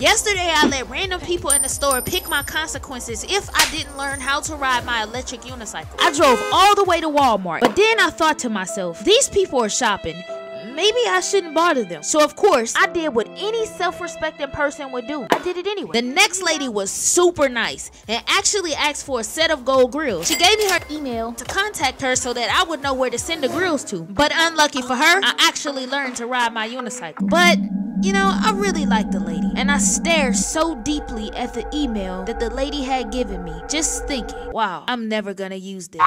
Yesterday, I let random people in the store pick my consequences if I didn't learn how to ride my electric unicycle. I drove all the way to Walmart, but then I thought to myself, these people are shopping. Maybe I shouldn't bother them. So, of course, I did what any self respecting person would do. I did it anyway. The next lady was super nice and actually asked for a set of gold grills. She gave me her email to contact her so that I would know where to send the grills to. But unlucky for her, I actually learned to ride my unicycle. But you know, I really liked the lady, I stared so deeply at the email that the lady had given me, just thinking, wow, I'm never gonna use this.